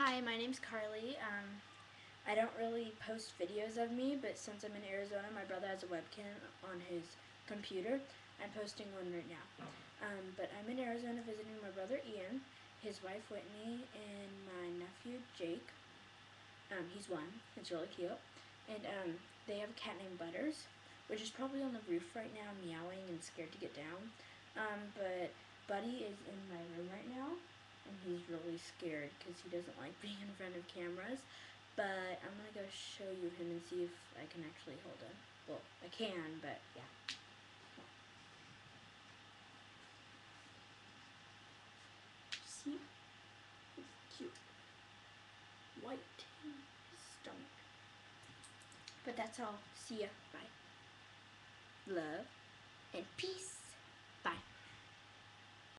Hi, my name's Carli. Um, I don't really post videos of me, but since I'm in Arizona, my brother has a webcam on his computer. I'm posting one right now. Um, but I'm in Arizona visiting my brother Ian, his wife Whitney, and my nephew Jake. Um, he's one. It's really cute. And um, they have a cat named Butters, which is probably on the roof right now, meowing and scared to get down. Um, but Buddy is in my room right now, scared because he doesn't like being in front of cameras. But I'm gonna go show you him and see if I can actually hold him. Well, I can, but yeah. See? He's cute. White stomach. But that's all. See ya. Bye. Love and peace.